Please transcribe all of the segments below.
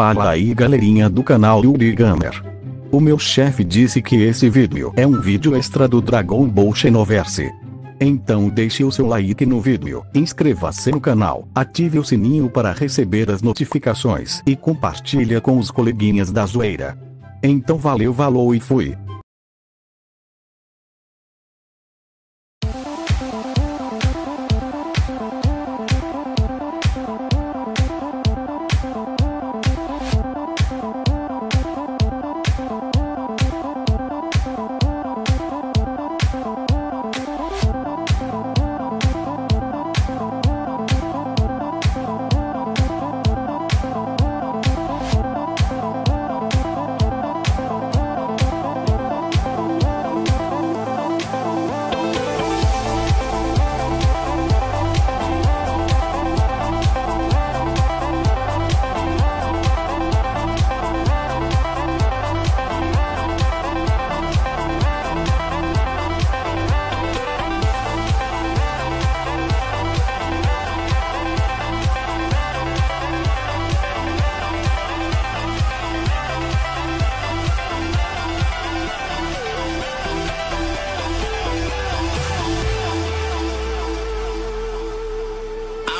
Fala aí galerinha do canal Yuri Gamer. O meu chefe disse que esse vídeo é um vídeo extra do Dragon Ball Xenoverse. Então deixe o seu like no vídeo, inscreva-se no canal, ative o sininho para receber as notificações e compartilha com os coleguinhas da zoeira. Então valeu valeu e fui.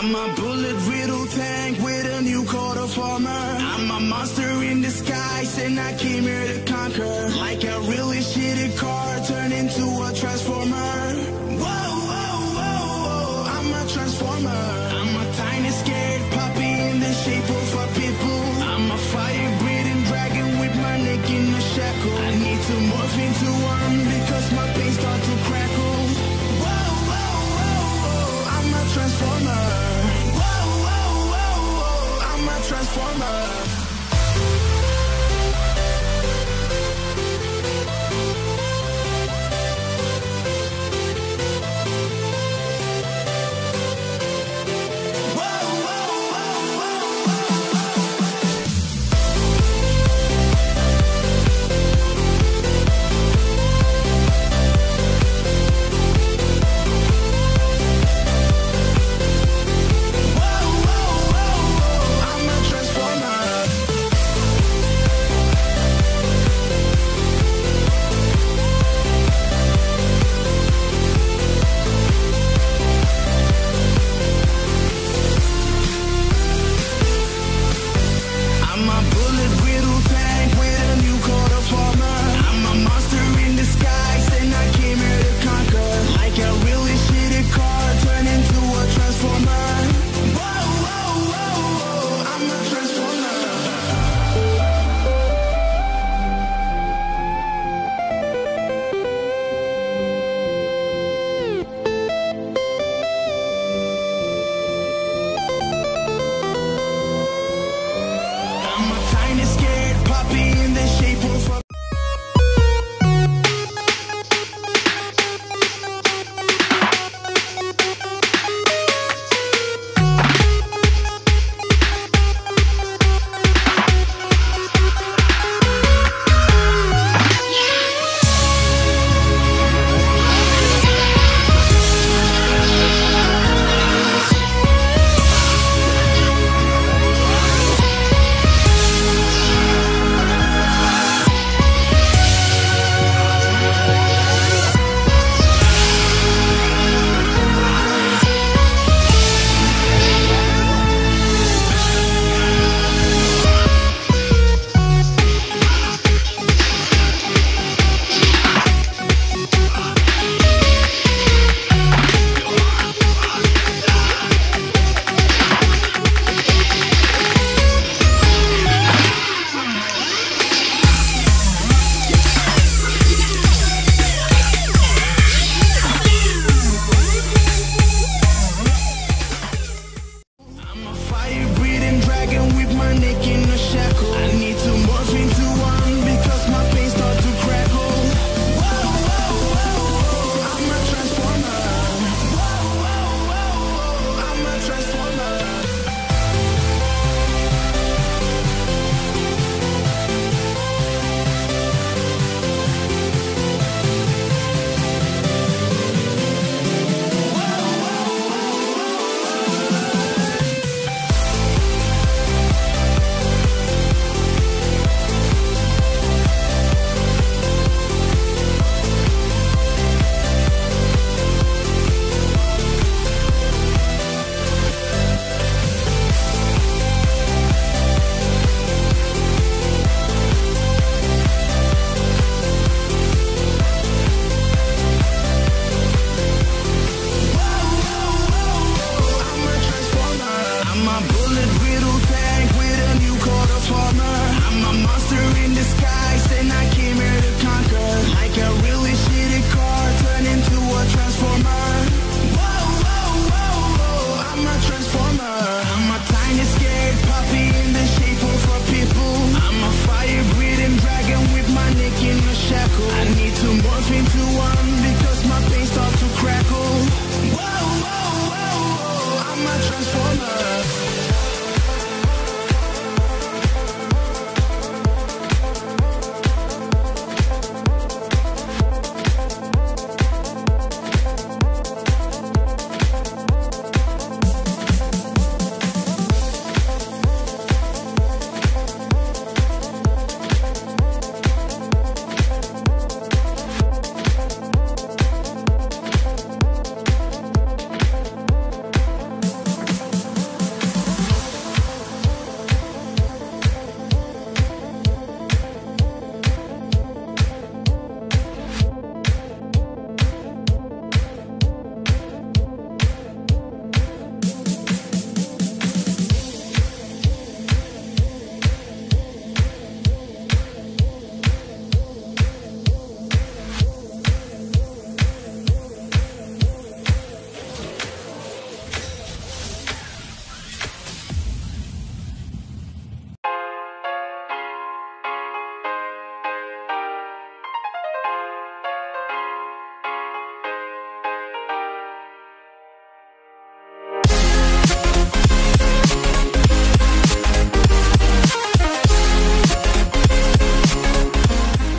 I'm a bullet riddle tank with a new coat of. I'm a monster in disguise and I came here to conquer. Like a really shitty car turned into a transformer.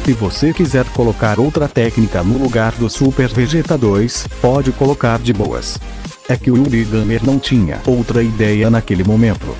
Se você quiser colocar outra técnica no lugar do Super Vegeta 2, pode colocar de boas. É que o Yuri Gamer não tinha outra ideia naquele momento.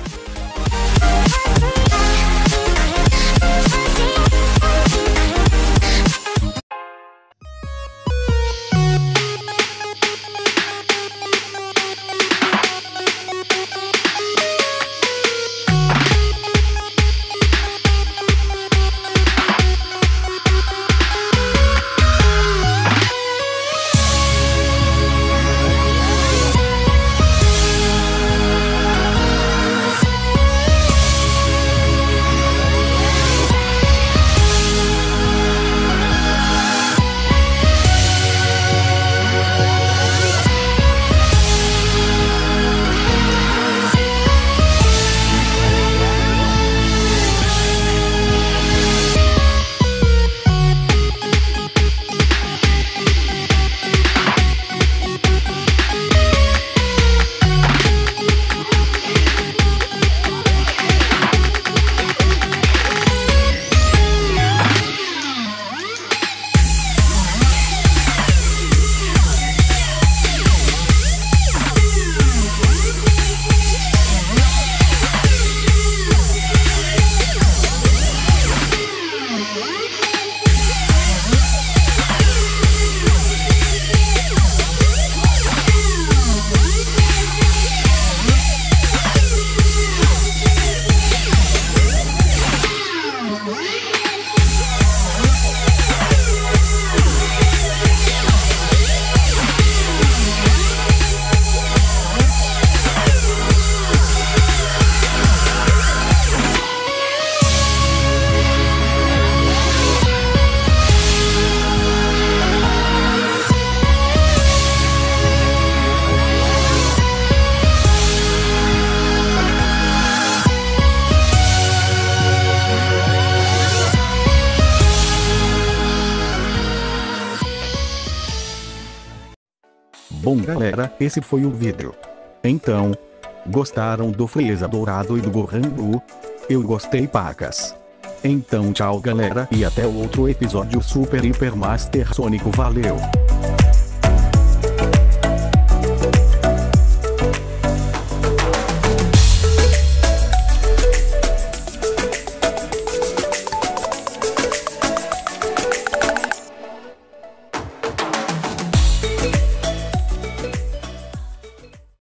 Bom galera, esse foi o vídeo. Então, gostaram do Freeza Dourado e do Gohan Blue? Eu gostei pacas. Então tchau galera e até o outro episódio Super Hiper Master Sônico valeu.